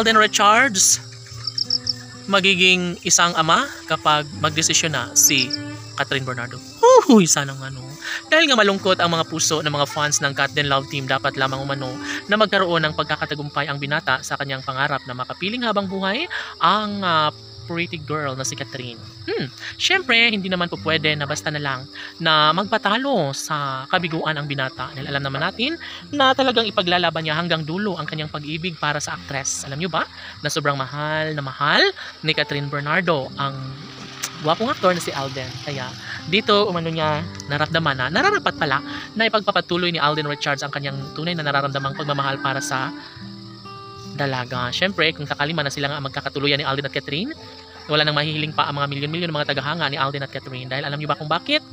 Alden Richards magiging isang ama kapag magdesisyon na si Catherine Bernardo. Uy, sana nga no. Dahil nga malungkot ang mga puso ng mga fans ng Cat Love Team, dapat lamang umano na magkaroon ng pagkakatagumpay ang binata sa kanyang pangarap na makapiling habang buhay ang uh, pretty girl na si Catherine. Hmm, syempre, hindi naman po pwede na basta na lang na magpatalo sa kabiguan ang binata. Dahil alam naman natin na talagang ipaglalaban niya hanggang dulo ang kanyang pag-ibig para sa actress. Alam niyo ba na sobrang mahal na mahal ni Catherine Bernardo ang gwapong aktor na si Alden. Kaya dito umano niya naramdaman na nararapat pala na ipagpapatuloy ni Alden Richards ang kanyang tunay na nararamdamang pagmamahal para sa dalaga. Syempre, kung sakali man na sila nga magkakatuluyan ni Alden at Catherine, wala nang mahihiling pa ang mga milyon-milyon ng mga tagahanga ni Alden at Catherine. Dahil alam niyo ba kung bakit?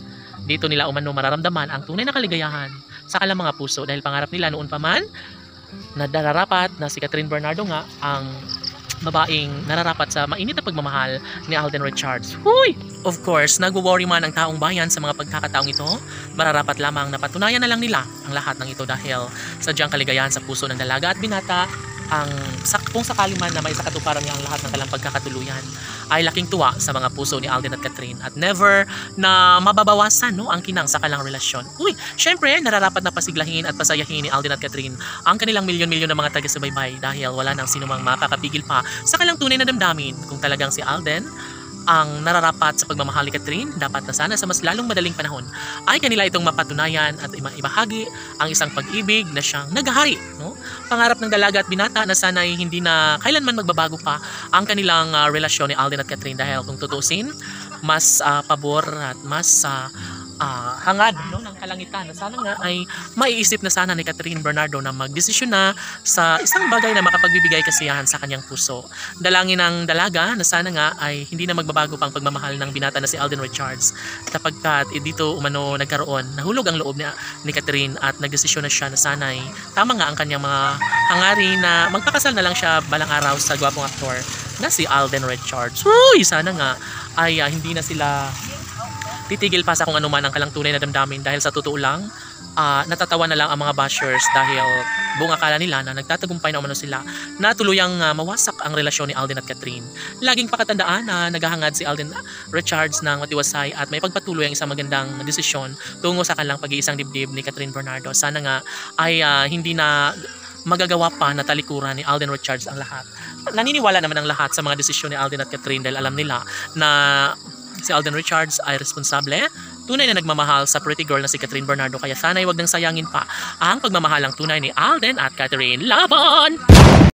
Dito nila umano mararamdaman ang tunay na kaligayahan sa kalang mga puso dahil pangarap nila noon pa man na dararapat na si Catherine Bernardo nga ang babaeng nararapat sa mainit na pagmamahal ni Alden Richards. Huy! Of course, nagwo-worry man ang taong bayan sa mga pagkakataong ito, mararapat lamang na patunayan na lang nila ang lahat ng ito dahil sadyang kaligayahan sa puso ng dalaga at binata ang kung sakali man na may sakatuparan niya ang lahat ng kalang pagkakatuluyan ay laking tuwa sa mga puso ni Alden at Catherine at never na mababawasan no, ang kinang sa kalang relasyon. Uy, syempre, nararapat na pasiglahin at pasayahin ni Alden at Catherine ang kanilang milyon-milyon ng mga taga-subaybay dahil wala nang sinumang makakapigil pa sa kalang tunay na damdamin kung talagang si Alden ang nararapat sa pagmamahal ni Catherine, dapat na sana sa mas lalong madaling panahon ay kanila itong mapatunayan at ibahagi ang isang pag-ibig na siyang naghahari. No? Pangarap ng dalaga at binata na sana ay hindi na kailanman magbabago pa ang kanilang uh, relasyon ni Alden at Catherine dahil kung tutusin, mas uh, pabor at mas uh, uh, hangad no, ng kalangitan na sana nga ay maiisip na sana ni Catherine Bernardo na magdesisyon na sa isang bagay na makapagbibigay kasiyahan sa kanyang puso. Dalangin ng dalaga na sana nga ay hindi na magbabago pang pagmamahal ng binata na si Alden Richards kapagkat eh, dito umano nagkaroon, nahulog ang loob ni, ni Catherine at nagdesisyon na siya na sana ay tama nga ang kanyang mga hangarin na magpakasal na lang siya balang araw sa gwapong aktor na si Alden Richards. Uy, sana nga ay uh, hindi na sila titigil pa sa kung ano man ang kalang tunay na damdamin dahil sa totoo lang uh, natatawa na lang ang mga bashers dahil buong akala nila na nagtatagumpay na umano sila na tuluyang uh, mawasak ang relasyon ni Alden at Catherine. Laging pakatandaan na naghahangad si Alden Richards ng matiwasay at may pagpatuloy ang isang magandang desisyon tungo sa kanilang pag-iisang dibdib ni Catherine Bernardo. Sana nga ay uh, hindi na magagawa pa na talikuran ni Alden Richards ang lahat. Naniniwala naman ang lahat sa mga desisyon ni Alden at Catherine dahil alam nila na si Alden Richards ay responsable, tunay na nagmamahal sa pretty girl na si Catherine Bernardo. Kaya sana'y wag nang sayangin pa ang pagmamahal ng tunay ni Alden at Catherine. Laban!